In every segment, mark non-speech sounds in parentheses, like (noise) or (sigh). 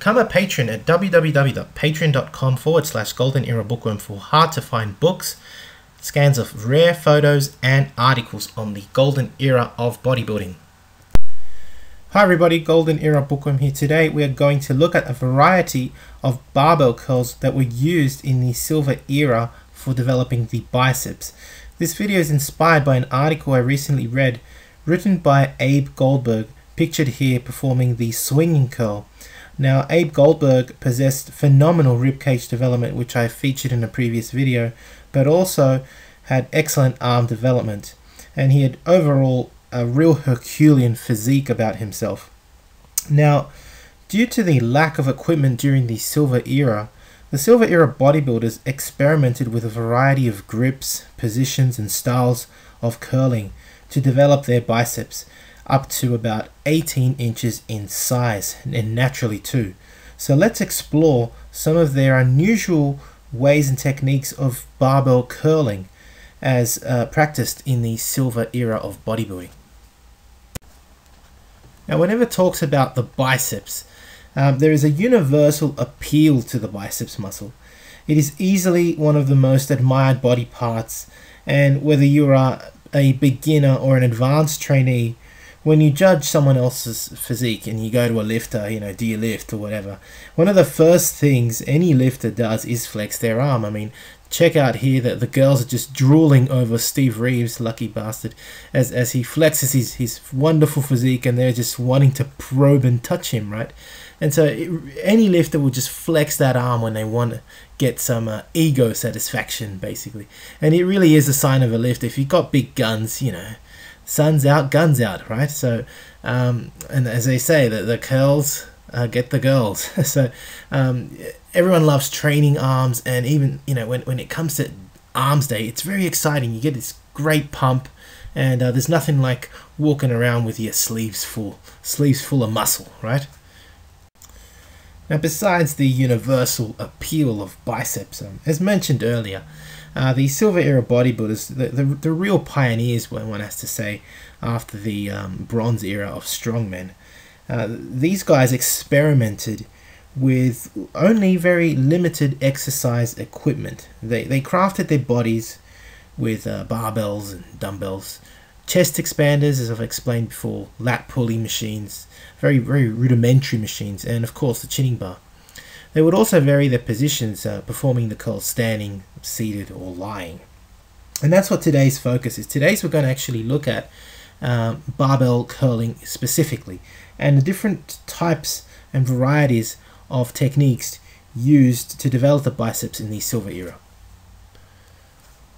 Become a patron at www.patreon.com forward slash golden era bookworm for hard to find books, scans of rare photos, and articles on the golden era of bodybuilding. Hi everybody, Golden Era Bookworm here. Today we are going to look at a variety of barbell curls that were used in the silver era for developing the biceps. This video is inspired by an article I recently read written by Abe Goldberg, pictured here performing the swinging curl. Now Abe Goldberg possessed phenomenal ribcage development which I featured in a previous video, but also had excellent arm development and he had overall a real Herculean physique about himself. Now, due to the lack of equipment during the Silver Era, the Silver Era bodybuilders experimented with a variety of grips, positions, and styles of curling to develop their biceps up to about 18 inches in size, and naturally too. So let's explore some of their unusual ways and techniques of barbell curling as uh, practiced in the silver era of bodybuilding. Now, whenever talks about the biceps, um, there is a universal appeal to the biceps muscle. It is easily one of the most admired body parts, and whether you are a beginner or an advanced trainee, when you judge someone else's physique and you go to a lifter, you know, do you lift or whatever, one of the first things any lifter does is flex their arm. I mean, check out here that the girls are just drooling over Steve Reeves, lucky bastard, as, as he flexes his, his wonderful physique and they're just wanting to probe and touch him, right? And so it, any lifter will just flex that arm when they want to get some uh, ego satisfaction, basically. And it really is a sign of a lift. If you've got big guns, you know, sun's out, guns out, right? So, um, and as they say, the, the curls uh, get the girls. (laughs) so um, everyone loves training arms, and even you know when when it comes to arms day, it's very exciting. You get this great pump, and uh, there's nothing like walking around with your sleeves full, sleeves full of muscle, right? Now, besides the universal appeal of biceps, um, as mentioned earlier, uh, the Silver Era bodybuilders, the, the, the, real pioneers, one has to say, after the um, Bronze Era of strongmen, uh, these guys experimented with only very limited exercise equipment. They, they crafted their bodies with uh, barbells and dumbbells, chest expanders, as I've explained before, lat pulley machines, very, very rudimentary machines, and of course the chinning bar. They would also vary their positions, uh, performing the curl standing, seated, or lying. And that's what today's focus is. Today's we're going to actually look at um, barbell curling specifically and the different types and varieties of techniques used to develop the biceps in the silver era.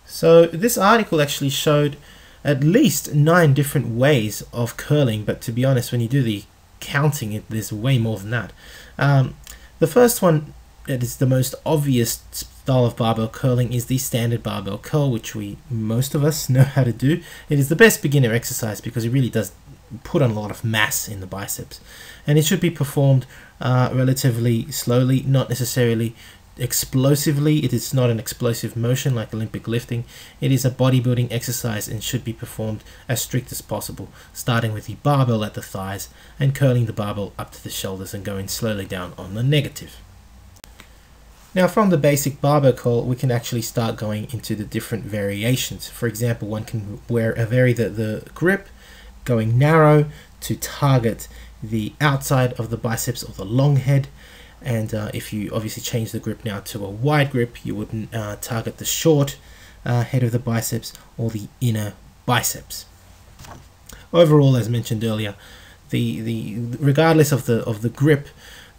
So this article actually showed at least nine different ways of curling, but to be honest, when you do the counting, it there's way more than that. Um, the first one that is the most obvious style of barbell curling is the standard barbell curl, which we most of us (laughs) know how to do. It is the best beginner exercise because it really does put on a lot of mass in the biceps. And it should be performed uh, relatively slowly, not necessarily explosively. It is not an explosive motion like Olympic lifting. It is a bodybuilding exercise and should be performed as strict as possible, starting with the barbell at the thighs and curling the barbell up to the shoulders and going slowly down on the negative. Now from the basic barbell curl, we can actually start going into the different variations. For example, one can wear a vary the, the grip going narrow to target the outside of the biceps or the long head and uh, if you obviously change the grip now to a wide grip you would uh, target the short uh, head of the biceps or the inner biceps overall as mentioned earlier the the regardless of the of the grip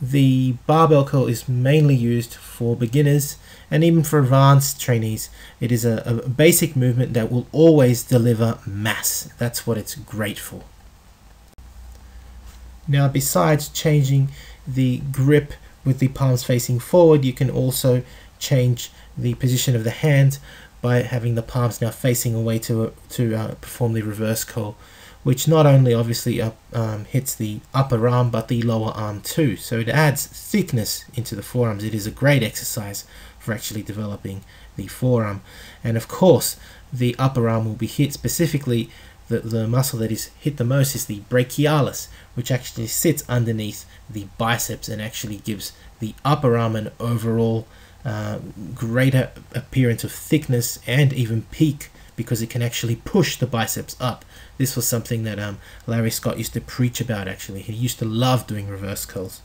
the barbell curl is mainly used for beginners and even for advanced trainees. It is a, a basic movement that will always deliver mass. That's what it's great for. Now, besides changing the grip with the palms facing forward, you can also change the position of the hand by having the palms now facing away to, to uh, perform the reverse curl which not only obviously up, um, hits the upper arm but the lower arm too. So it adds thickness into the forearms. It is a great exercise for actually developing the forearm. And of course, the upper arm will be hit specifically the, the muscle that is hit the most is the brachialis, which actually sits underneath the biceps and actually gives the upper arm an overall uh, greater appearance of thickness and even peak because it can actually push the biceps up. This was something that um, Larry Scott used to preach about actually. He used to love doing reverse curls.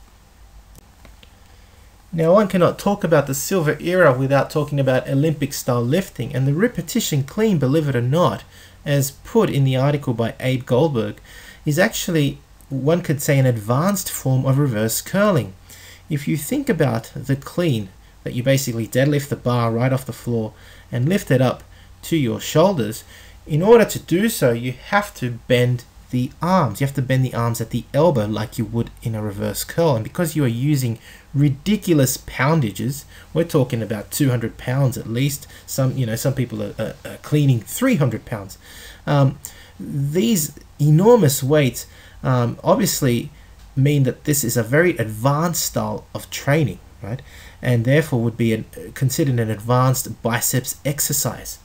Now one cannot talk about the silver era without talking about Olympic style lifting and the repetition clean, believe it or not, as put in the article by Abe Goldberg, is actually, one could say, an advanced form of reverse curling. If you think about the clean, that you basically deadlift the bar right off the floor and lift it up to your shoulders, in order to do so, you have to bend the arms. You have to bend the arms at the elbow like you would in a reverse curl. And because you are using ridiculous poundages, we're talking about 200 pounds at least. Some, you know, some people are, are, are cleaning 300 pounds. Um, these enormous weights um, obviously mean that this is a very advanced style of training, right? And therefore would be an, considered an advanced biceps exercise.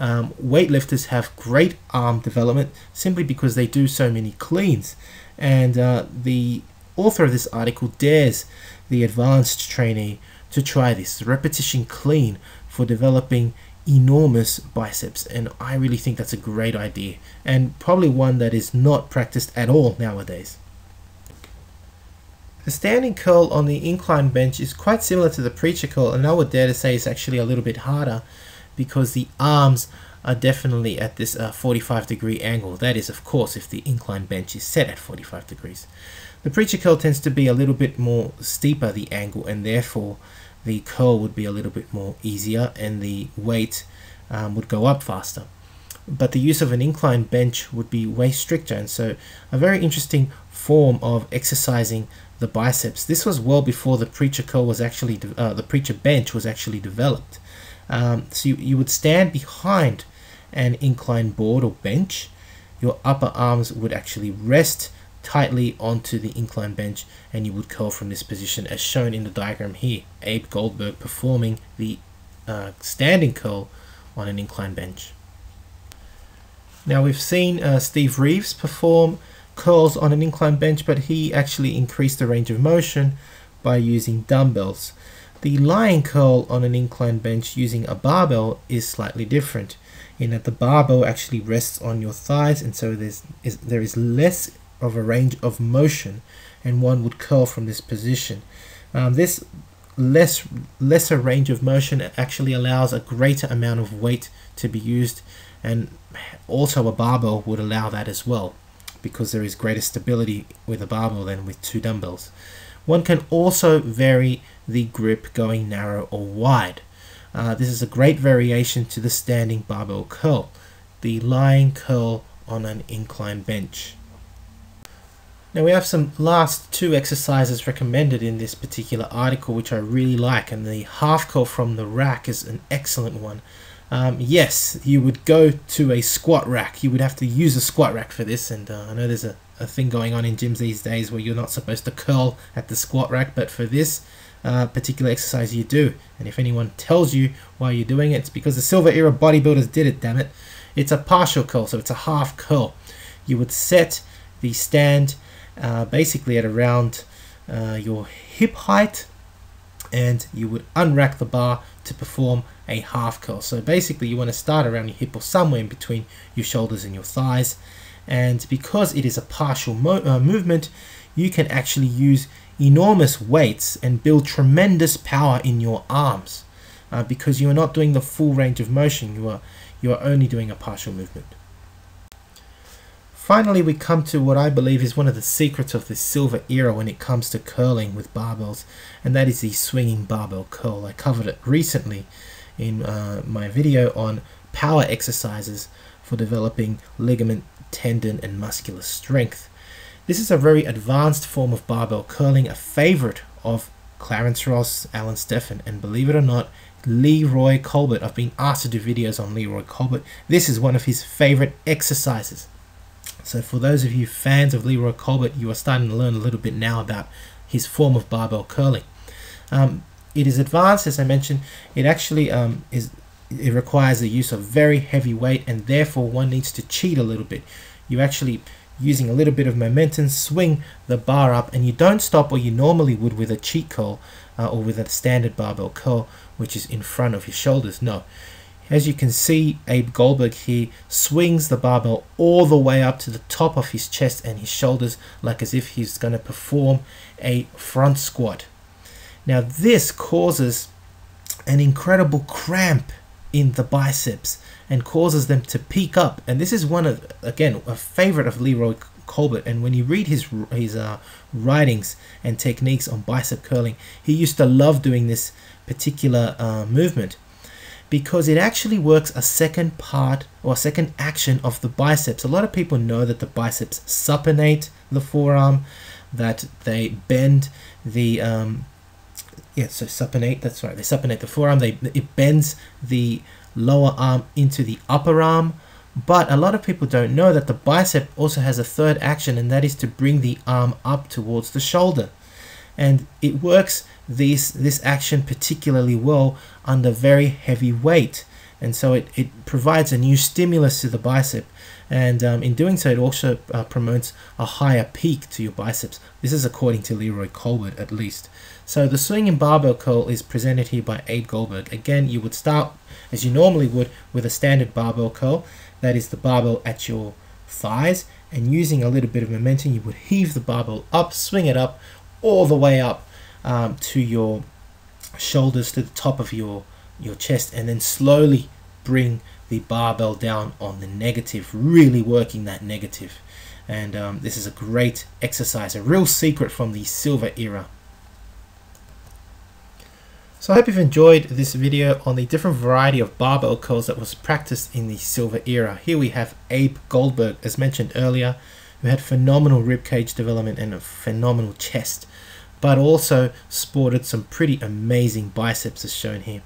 Um, weightlifters have great arm development simply because they do so many cleans. And uh, the author of this article dares the advanced trainee to try this repetition clean for developing enormous biceps and I really think that's a great idea and probably one that is not practiced at all nowadays. The standing curl on the incline bench is quite similar to the preacher curl and I would dare to say it's actually a little bit harder because the arms are definitely at this uh, 45 degree angle. That is, of course, if the incline bench is set at 45 degrees. The preacher curl tends to be a little bit more steeper, the angle, and therefore the curl would be a little bit more easier and the weight um, would go up faster. But the use of an incline bench would be way stricter, and so a very interesting form of exercising the biceps. This was well before the preacher curl was actually, uh, the preacher bench was actually developed. Um, so you, you would stand behind an incline board or bench. Your upper arms would actually rest tightly onto the incline bench and you would curl from this position as shown in the diagram here. Abe Goldberg performing the uh, standing curl on an incline bench. Now we've seen uh, Steve Reeves perform curls on an incline bench but he actually increased the range of motion by using dumbbells. The lying curl on an inclined bench using a barbell is slightly different in that the barbell actually rests on your thighs and so there's is, there is less of a range of motion and one would curl from this position. Um, this less lesser range of motion actually allows a greater amount of weight to be used and also a barbell would allow that as well because there is greater stability with a barbell than with two dumbbells. One can also vary the grip going narrow or wide. Uh, this is a great variation to the standing barbell curl, the lying curl on an incline bench. Now we have some last two exercises recommended in this particular article which I really like and the half curl from the rack is an excellent one. Um, yes, you would go to a squat rack. You would have to use a squat rack for this and uh, I know there's a, a thing going on in gyms these days where you're not supposed to curl at the squat rack but for this uh, particular exercise you do. And if anyone tells you why you're doing it, it's because the silver era bodybuilders did it, damn it. It's a partial curl, so it's a half curl. You would set the stand uh, basically at around uh, your hip height and you would unrack the bar to perform a half curl. So basically you want to start around your hip or somewhere in between your shoulders and your thighs. And because it is a partial mo uh, movement, you can actually use enormous weights and build tremendous power in your arms uh, because you are not doing the full range of motion you are you are only doing a partial movement. Finally we come to what I believe is one of the secrets of the silver era when it comes to curling with barbells and that is the swinging barbell curl. I covered it recently in uh, my video on power exercises for developing ligament tendon and muscular strength this is a very advanced form of barbell curling, a favorite of Clarence Ross, Alan Stephan, and believe it or not, Leroy Colbert. I've been asked to do videos on Leroy Colbert. This is one of his favorite exercises. So for those of you fans of Leroy Colbert, you are starting to learn a little bit now about his form of barbell curling. Um, it is advanced, as I mentioned. It actually um, is it requires the use of very heavy weight and therefore one needs to cheat a little bit. You actually using a little bit of momentum swing the bar up and you don't stop where you normally would with a cheat curl uh, or with a standard barbell curl which is in front of your shoulders. No. As you can see, Abe Goldberg here swings the barbell all the way up to the top of his chest and his shoulders like as if he's going to perform a front squat. Now this causes an incredible cramp in the biceps and causes them to peak up. And this is one of, again, a favorite of Leroy Colbert. And when you read his his uh, writings and techniques on bicep curling, he used to love doing this particular uh, movement because it actually works a second part or second action of the biceps. A lot of people know that the biceps supinate the forearm, that they bend the um, yeah, so supinate. That's right. They supinate the forearm. They it bends the lower arm into the upper arm. But a lot of people don't know that the bicep also has a third action, and that is to bring the arm up towards the shoulder. And it works this this action particularly well under very heavy weight, and so it, it provides a new stimulus to the bicep. And um, in doing so, it also uh, promotes a higher peak to your biceps. This is according to Leroy Colbert, at least. So the swing swinging barbell curl is presented here by Abe Goldberg. Again, you would start as you normally would with a standard barbell curl. That is the barbell at your thighs. And using a little bit of momentum, you would heave the barbell up, swing it up all the way up um, to your shoulders, to the top of your, your chest, and then slowly bring the barbell down on the negative, really working that negative. And um, this is a great exercise, a real secret from the silver era. So I hope you've enjoyed this video on the different variety of barbell curls that was practiced in the silver era. Here we have Abe Goldberg, as mentioned earlier, who had phenomenal ribcage development and a phenomenal chest, but also sported some pretty amazing biceps as shown here.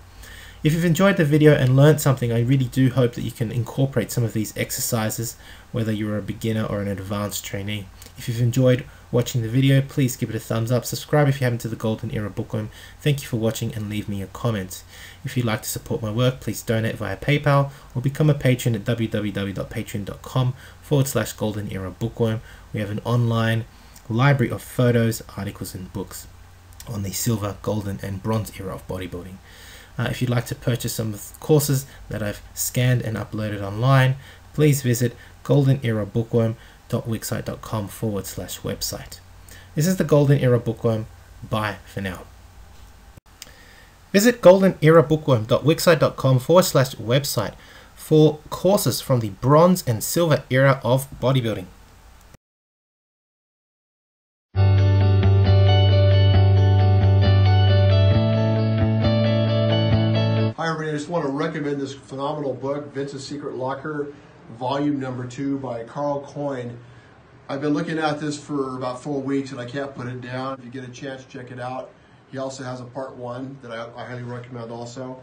If you've enjoyed the video and learned something, I really do hope that you can incorporate some of these exercises, whether you're a beginner or an advanced trainee. If you've enjoyed watching the video, please give it a thumbs up. Subscribe if you haven't to the Golden Era Bookworm. Thank you for watching and leave me a comment. If you'd like to support my work, please donate via PayPal or become a patron at www.patreon.com forward slash Golden Era Bookworm. We have an online library of photos, articles, and books on the silver, golden, and bronze era of bodybuilding. Uh, if you'd like to purchase some of the courses that I've scanned and uploaded online, please visit Golden Era Bookworm www.wixsite.com forward slash website. This is the Golden Era Bookworm. Bye for now. Visit goldenerabookworm.wixsite.com forward slash website for courses from the bronze and silver era of bodybuilding. Recommend this phenomenal book, Vince's Secret Locker volume number two by Carl Coyne. I've been looking at this for about four weeks and I can't put it down. If you get a chance, check it out. He also has a part one that I, I highly recommend also.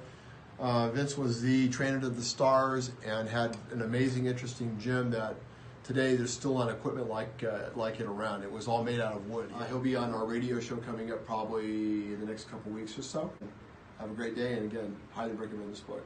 Uh, Vince was the trainer of the stars and had an amazing, interesting gym that today there's still not equipment like uh, like it around. It was all made out of wood. Uh, he'll be on our radio show coming up probably in the next couple weeks or so. Have a great day, and again, highly recommend this book.